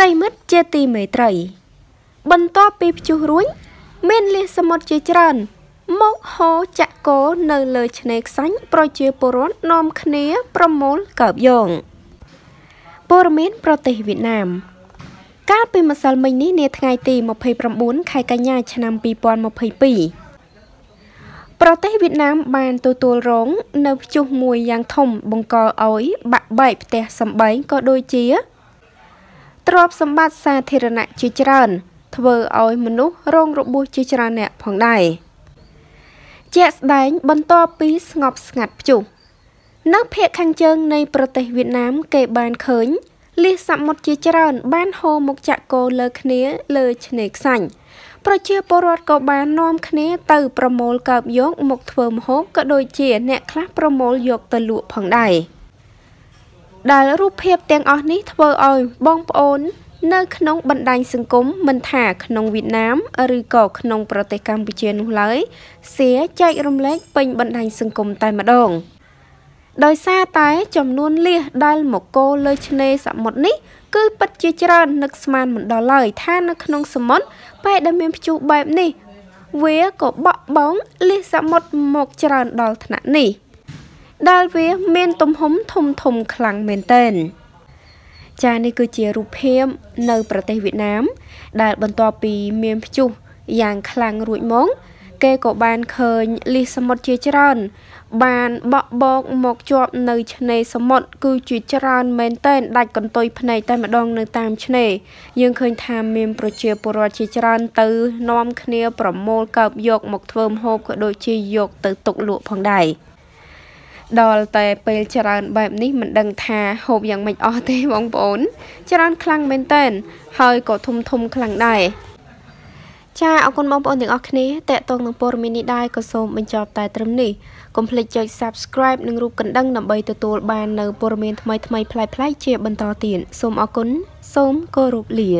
ប្រិមិត្តជាទីមេត្រី បន្ទាប់ពីព្យុះរួញមានលិះសមុទ្រជាច្រើន មកហូរចាក់កោនៅលើឆ្នេរខ្សាញ់ប្រជាពលរដ្ឋនាំគ្នាប្រមូលកើបយងព័ត៌មានប្រទេសវៀតណាមកាលពីម្សិលមិញនេះនាថ្ងៃទី29ខែកញ្ញាឆ្នាំ2022ប្រទេសវៀតណាមបានទទួលរង នៅព្យុះមួយយ៉ាងធំបង្កឲ្យបាក់បែកផ្ទះសម្បែងក៏ដូចជា ទ្រព្យសម្បត្តិសាធារណៈជាច្រើន ធ្វើឲ្យមនុស្សរងរបួសជាច្រើនអ្នកផងដែរជាក់ស្ដែងបន្ទាប់ពីស្ងប់ស្ងាត់ព្យុះនៅភូមិខាងជើងនៃប្រទេសវៀតណាមគេបានឃើញលិះសមុទ្រជាច្រើនបានហូរមកចាក់គោលើគ្នាលើឆ្នេរខ្សាញ់ប្រជាពលរដ្ឋក៏បាននាំគ្នាទៅប្រមូលកើបយកមកធ្វើម្ហូបក៏ដូចជាអ្នកខ្លះប្រមូលយកទៅលក់ផងដែរ ដែលរូបភាពទាំងអស់នេះធ្វើឲ្យបងប្អូន នៅក្នុងបណ្ដាញសង្គមមិនថាក្នុងវៀតណាមឬក៏ក្នុងប្រទេសកម្ពុជានោះឡើយសៀចែករំលែកពេញបណ្ដាញសង្គមតែម្ដងដោយសារតែចំនួនលៀសដែលមកគោលើឆ្នេរសមុទ្រនេះគឺពិតជាច្រើននឹកស្មានមិនដល់ឡើយថានៅក្នុងសមុទ្រពេលដែលមានព្យុះបែបនេះ វាក៏បក់បោងលិះសមុទ្រមកច្រើនដល់ថ្នាក់នេះ ដែលវាមានទំហំធំធំខ្លាំងមែនទែនចានេះគឺជារូបភាពនៅ ប្រទេសវៀតណាម ដែលបន្ទាប់ពីមានព្យុះយ៉ាងខ្លាំងរួចមកគេក៏បានឃើញលិះសមុទ្រជាច្រើន បានបក់បោកមកជាប់នៅឆ្នេរសមុទ្រគឺជាច្រើនមែនទែនដាច់កន្ទុយភ្នែកតែម្ដងនៅតាមឆ្នេរយើងឃើញថាមានប្រជាពលរដ្ឋជាច្រើនទៅនាំគ្នាប្រមូលកើបយកមកធ្វើម្ហូបក៏ដូចជាយកទៅទុកលក់ផងដែរ ដល់តែពេលច្រើនបែបនេះមិនដឹងថាហូបយ៉ាងម៉េចអស់ទេបងប្អូន ច្រើនខ្លាំងមែនតើហើយក៏ធំធំខ្លាំងដែរចាអរគុណបងប្អូនទាំងអស់គ្នាតេតងនឹងព័ត៌មាននេះដែរក៏សូមបញ្ចប់តែត្រឹមនេះកុំភ្លេចចុច Subscribe និងរូបកណ្ដឹងដើម្បីទទួលបាននៅព័ត៌មានថ្មីៗប្លែកៗជាបន្តទៀតសូមអរគុណសូមគោរពលា